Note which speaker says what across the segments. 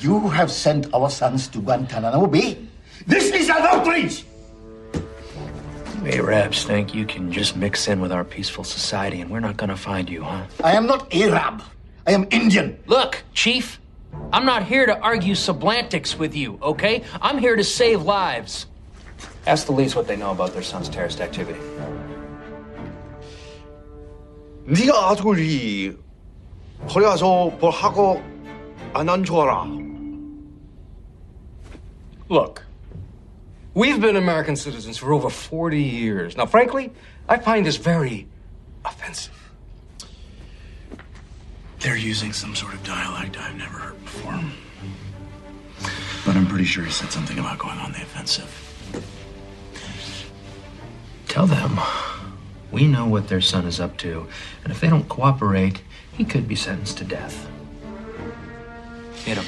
Speaker 1: You have sent our sons to Guantanamo Bay. This is an outrage!
Speaker 2: Arabs think you can just mix in with our peaceful society and we're not gonna find you, huh?
Speaker 1: I am not Arab. I am Indian.
Speaker 2: Look, Chief, I'm not here to argue sublantics with you, okay? I'm here to save lives. Ask the Lees what they know about their son's terrorist activity.
Speaker 3: 네가 아들이 거기 가서 뭘 하고 Anantora.
Speaker 4: Look, we've been American citizens for over 40 years. Now, frankly, I find this very offensive.
Speaker 5: They're using some sort of dialect I've never heard before. But I'm pretty sure he said something about going on the offensive.
Speaker 2: Tell them we know what their son is up to, and if they don't cooperate, he could be sentenced to death. Hit him.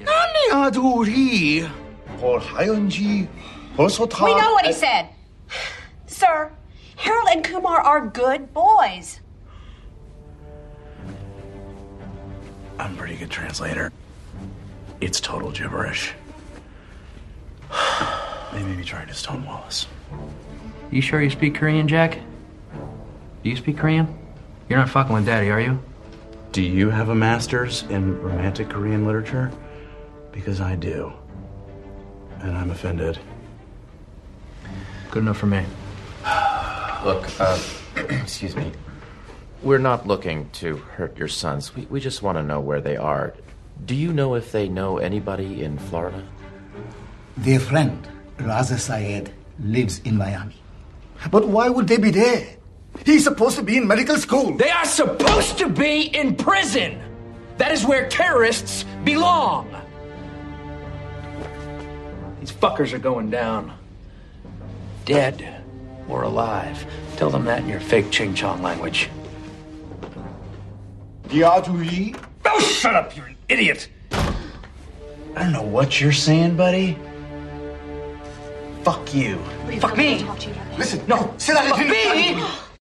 Speaker 3: Anne aduri. Or Hyunji.
Speaker 6: We know what he said. Sir, Harold and Kumar are good boys.
Speaker 5: I'm a pretty good translator. It's total gibberish. They may be trying to stonewall us.
Speaker 2: You sure you speak Korean, Jack? Do you speak Korean? You're not fucking with Daddy, are you?
Speaker 5: Do you have a master's in romantic Korean literature? Because I do. And I'm offended.
Speaker 2: Good enough for me.
Speaker 7: Look, uh, excuse me. We're not looking to hurt your sons. We, we just want to know where they are. Do you know if they know anybody in Florida?
Speaker 1: Their friend, Raza Syed, lives in Miami. But why would they be there? He's supposed to be in medical school.
Speaker 2: They are supposed to be in prison. That is where terrorists belong. These fuckers are going down. Dead or alive. Tell them that in your fake Ching Chong language.
Speaker 3: Diadui?
Speaker 1: Oh, shut up, you're an idiot!
Speaker 5: I don't know what you're saying, buddy. Fuck you.
Speaker 2: Please, Fuck me!
Speaker 1: You Listen, no, sit down.
Speaker 2: Fuck me!